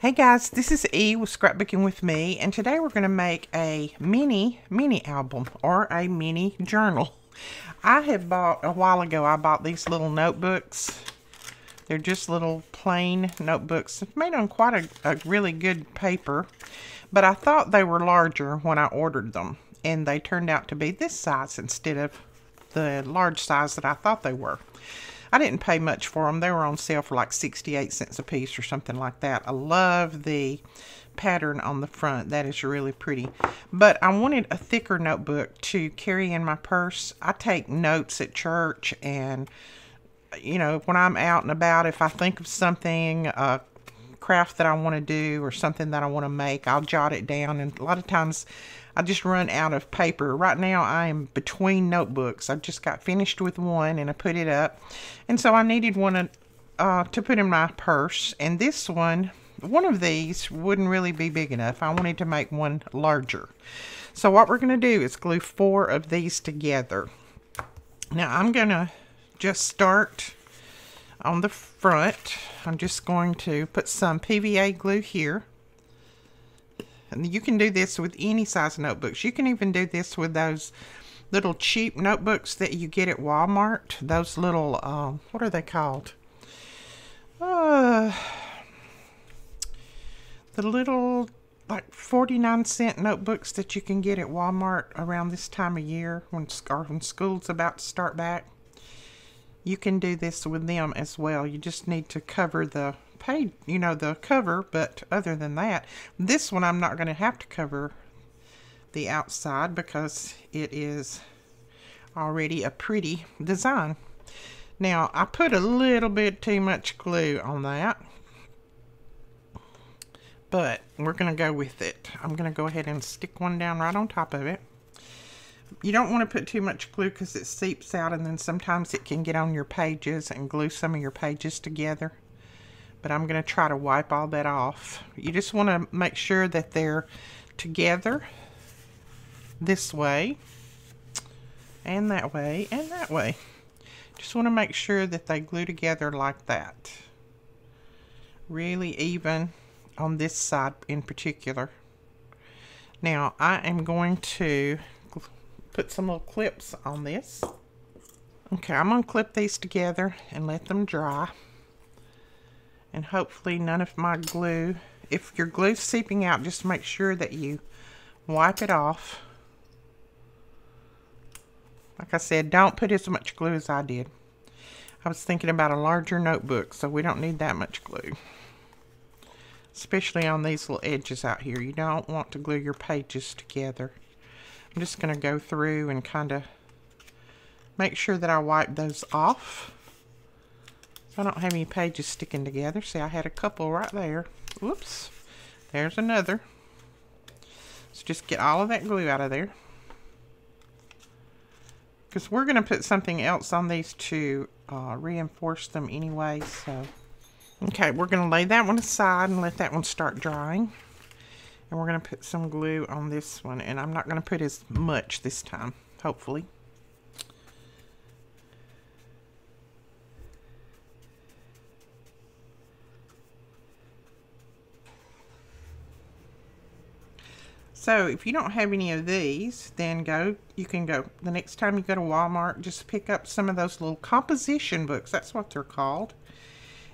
Hey guys, this is E with Scrapbooking with me, and today we're going to make a mini, mini album or a mini journal. I had bought, a while ago, I bought these little notebooks. They're just little plain notebooks made on quite a, a really good paper, but I thought they were larger when I ordered them, and they turned out to be this size instead of the large size that I thought they were. I didn't pay much for them. They were on sale for like 68 cents a piece or something like that. I love the pattern on the front. That is really pretty. But I wanted a thicker notebook to carry in my purse. I take notes at church and, you know, when I'm out and about, if I think of something, a craft that I want to do or something that I want to make, I'll jot it down. And a lot of times I just run out of paper. Right now I am between notebooks. I just got finished with one and I put it up. And so I needed one uh, to put in my purse. And this one, one of these wouldn't really be big enough. I wanted to make one larger. So what we're going to do is glue four of these together. Now I'm going to just start on the front. I'm just going to put some PVA glue here. And you can do this with any size notebooks. You can even do this with those little cheap notebooks that you get at Walmart. Those little, um, what are they called? Uh, the little, like 49 cent notebooks that you can get at Walmart around this time of year when, or when school's about to start back. You can do this with them as well. You just need to cover the page, you know, the cover, but other than that, this one I'm not going to have to cover the outside because it is already a pretty design. Now, I put a little bit too much glue on that, but we're going to go with it. I'm going to go ahead and stick one down right on top of it. You don't want to put too much glue because it seeps out and then sometimes it can get on your pages and glue some of your pages together but I'm going to try to wipe all that off. You just want to make sure that they're together this way and that way and that way. Just want to make sure that they glue together like that. Really even on this side in particular. Now I am going to put some little clips on this. Okay, I'm going to clip these together and let them dry. And hopefully none of my glue if your glue's seeping out just make sure that you wipe it off. Like I said don't put as much glue as I did. I was thinking about a larger notebook so we don't need that much glue. Especially on these little edges out here. You don't want to glue your pages together I'm just going to go through and kind of make sure that I wipe those off So I don't have any pages sticking together. See, I had a couple right there. Whoops. There's another. So just get all of that glue out of there. Because we're going to put something else on these to uh, reinforce them anyway. So, Okay, we're going to lay that one aside and let that one start drying. And we're going to put some glue on this one. And I'm not going to put as much this time, hopefully. So if you don't have any of these, then go, you can go, the next time you go to Walmart, just pick up some of those little composition books. That's what they're called.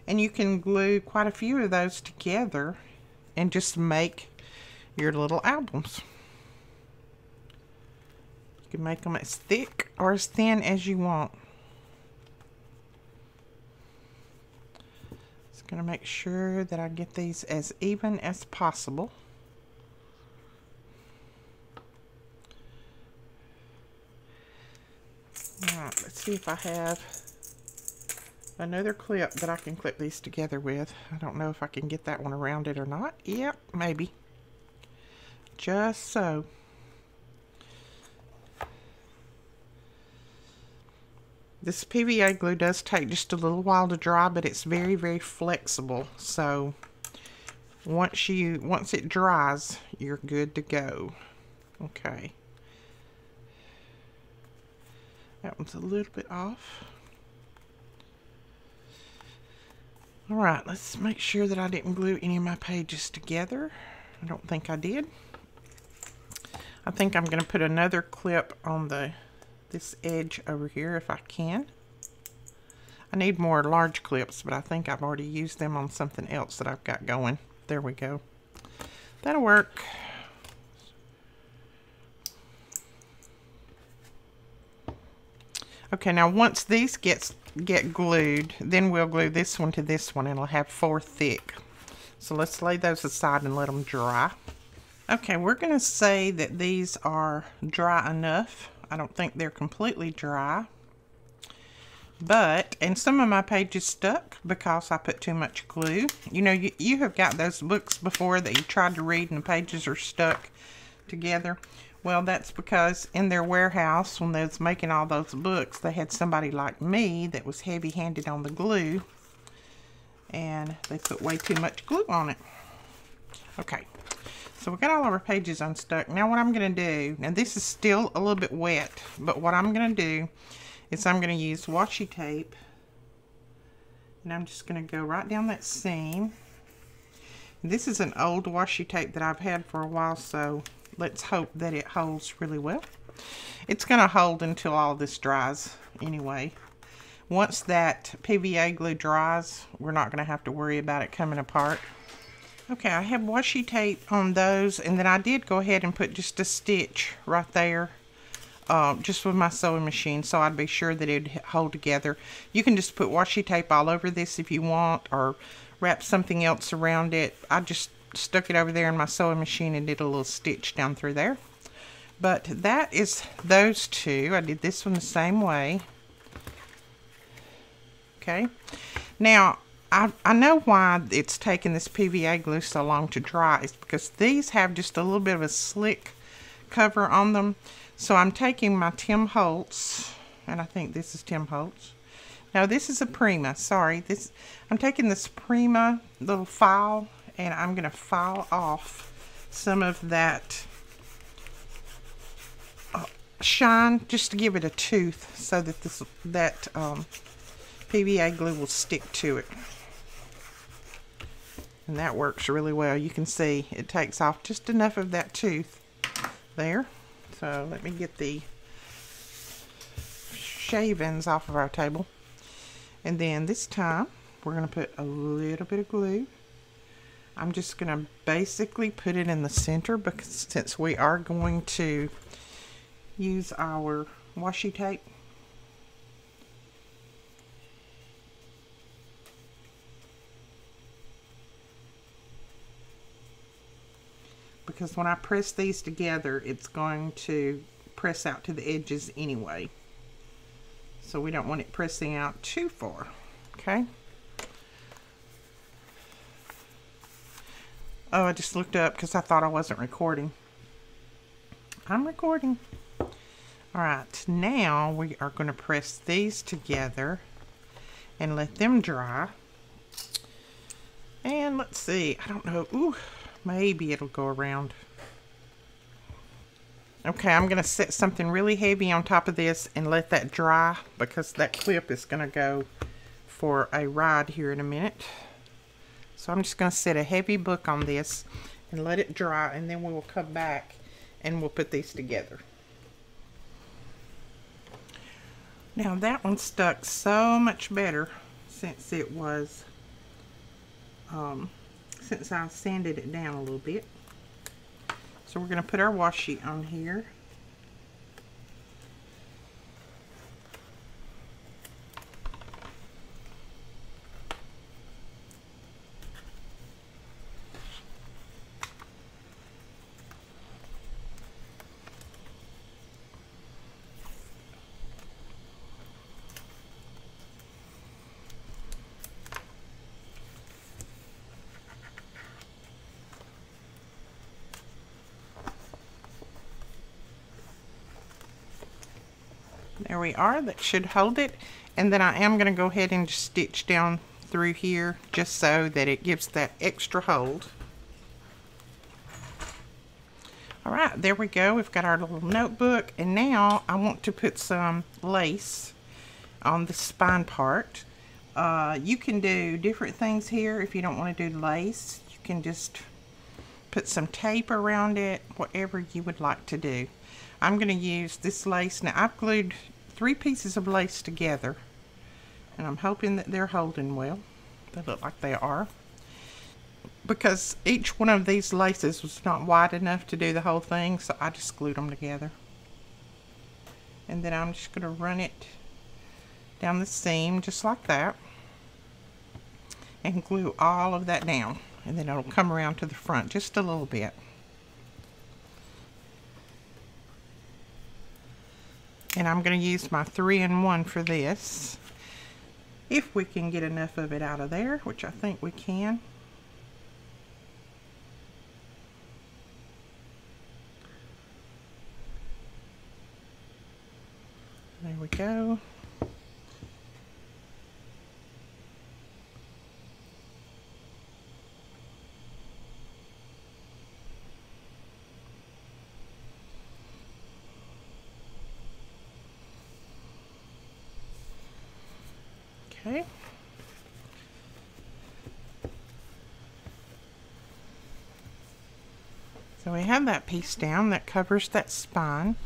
And you can glue quite a few of those together and just make your little albums. You can make them as thick or as thin as you want. Just going to make sure that I get these as even as possible. Alright, let's see if I have another clip that I can clip these together with. I don't know if I can get that one around it or not. Yep, maybe. Just so. This PVA glue does take just a little while to dry, but it's very, very flexible. So once you once it dries, you're good to go. Okay. That one's a little bit off. All right, let's make sure that I didn't glue any of my pages together. I don't think I did. I think I'm going to put another clip on the this edge over here if I can. I need more large clips, but I think I've already used them on something else that I've got going. There we go. That'll work. Okay, now once these gets get glued, then we'll glue this one to this one and it'll have four thick. So let's lay those aside and let them dry. Okay, we're going to say that these are dry enough. I don't think they're completely dry. But, and some of my pages stuck because I put too much glue. You know, you, you have got those books before that you tried to read and the pages are stuck together. Well, that's because in their warehouse, when they was making all those books, they had somebody like me that was heavy-handed on the glue. And they put way too much glue on it. Okay, so we got all of our pages unstuck. Now what I'm going to do, and this is still a little bit wet, but what I'm going to do is I'm going to use washi tape. And I'm just going to go right down that seam. This is an old washi tape that I've had for a while, so let's hope that it holds really well. It's going to hold until all this dries anyway. Once that PVA glue dries, we're not going to have to worry about it coming apart. Okay, I have washi tape on those, and then I did go ahead and put just a stitch right there, uh, just with my sewing machine, so I'd be sure that it'd hold together. You can just put washi tape all over this if you want, or wrap something else around it. I just stuck it over there in my sewing machine and did a little stitch down through there. But that is those two. I did this one the same way. Okay. Now, I, I know why it's taken this PVA glue so long to dry. It's because these have just a little bit of a slick cover on them. So I'm taking my Tim Holtz, and I think this is Tim Holtz. Now this is a Prima, sorry. This I'm taking this Prima little file and I'm going to file off some of that uh, shine just to give it a tooth so that this that um, PVA glue will stick to it. And that works really well. You can see it takes off just enough of that tooth there. So let me get the shavings off of our table. And then this time we're going to put a little bit of glue I'm just going to basically put it in the center because since we are going to use our washi tape because when I press these together it's going to press out to the edges anyway so we don't want it pressing out too far okay Oh, I just looked up because I thought I wasn't recording. I'm recording. All right, now we are going to press these together and let them dry. And let's see, I don't know, ooh, maybe it'll go around. Okay, I'm going to set something really heavy on top of this and let that dry because that clip is going to go for a ride here in a minute. So I'm just going to set a heavy book on this and let it dry and then we will come back and we'll put these together. Now that one stuck so much better since it was, um, since I sanded it down a little bit. So we're going to put our washi on here. There we are. That should hold it. And then I am going to go ahead and stitch down through here just so that it gives that extra hold. All right, there we go. We've got our little notebook. And now I want to put some lace on the spine part. Uh, you can do different things here if you don't want to do lace. You can just put some tape around it, whatever you would like to do. I'm going to use this lace. Now I've glued three pieces of lace together and I'm hoping that they're holding well. They look like they are. Because each one of these laces was not wide enough to do the whole thing, so I just glued them together. And then I'm just going to run it down the seam just like that. And glue all of that down. And then it'll come around to the front just a little bit. And I'm going to use my 3-in-1 for this. If we can get enough of it out of there, which I think we can. There we go. Okay. So we have that piece down that covers that spine.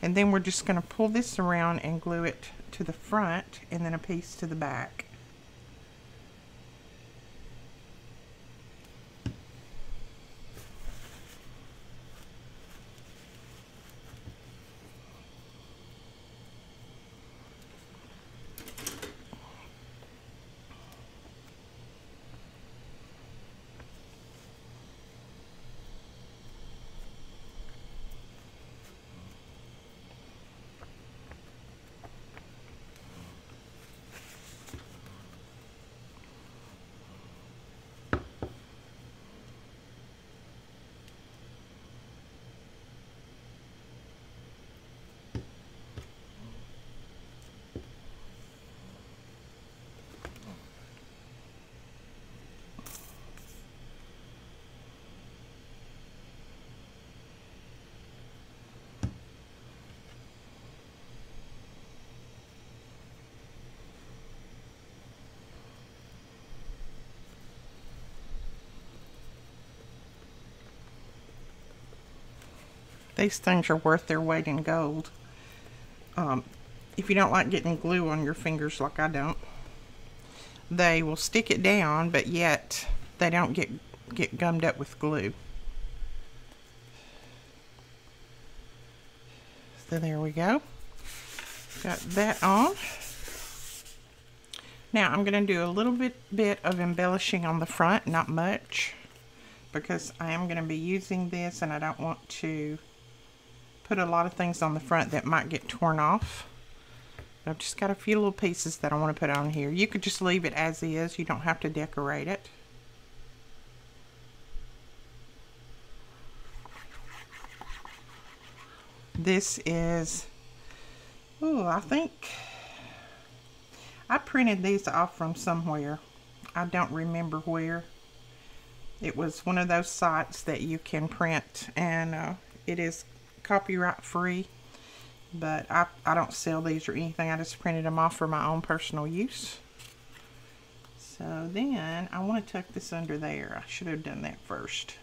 And then we're just going to pull this around and glue it to the front and then a piece to the back. These things are worth their weight in gold. Um, if you don't like getting glue on your fingers like I don't, they will stick it down, but yet they don't get, get gummed up with glue. So there we go. Got that on. Now I'm going to do a little bit, bit of embellishing on the front, not much, because I am going to be using this and I don't want to put a lot of things on the front that might get torn off. I've just got a few little pieces that I want to put on here. You could just leave it as is. You don't have to decorate it. This is, oh, I think I printed these off from somewhere. I don't remember where. It was one of those sites that you can print and uh, it is copyright free. But I, I don't sell these or anything. I just printed them off for my own personal use. So then I want to tuck this under there. I should have done that first.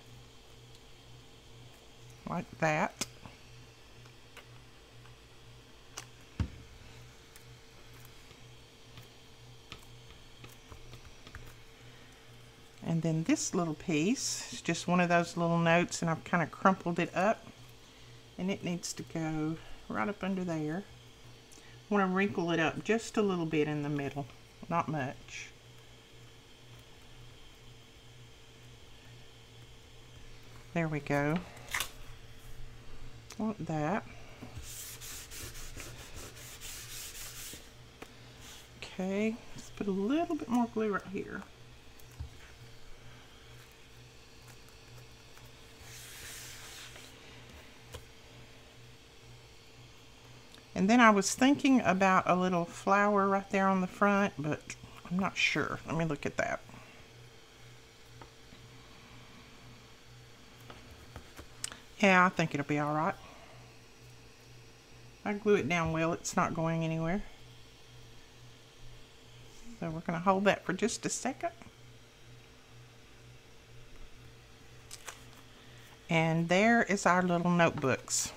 Like that. And then this little piece is just one of those little notes and I've kind of crumpled it up and it needs to go right up under there. I want to wrinkle it up just a little bit in the middle, not much. There we go. Want that. Okay, let's put a little bit more glue right here. And then I was thinking about a little flower right there on the front, but I'm not sure. Let me look at that. Yeah, I think it'll be all right. I glue it down well. It's not going anywhere. So we're going to hold that for just a second. And there is our little notebooks.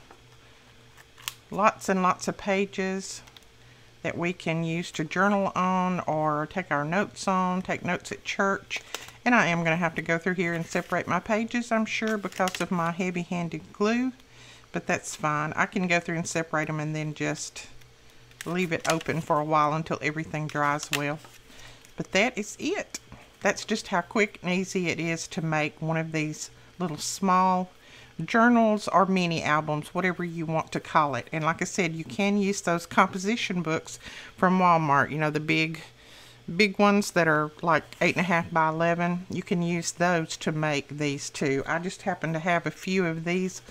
Lots and lots of pages that we can use to journal on or take our notes on, take notes at church. And I am going to have to go through here and separate my pages, I'm sure, because of my heavy-handed glue. But that's fine. I can go through and separate them and then just leave it open for a while until everything dries well. But that is it. That's just how quick and easy it is to make one of these little small journals or mini albums, whatever you want to call it. And like I said, you can use those composition books from Walmart, you know, the big big ones that are like eight and a half by 11 you can use those to make these too. I just happen to have a few of these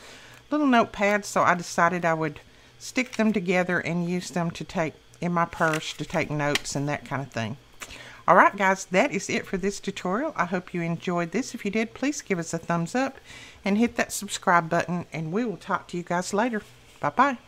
little notepads so I decided I would stick them together and use them to take in my purse to take notes and that kind of thing Alright guys, that is it for this tutorial. I hope you enjoyed this. If you did, please give us a thumbs up and hit that subscribe button and we will talk to you guys later. Bye-bye.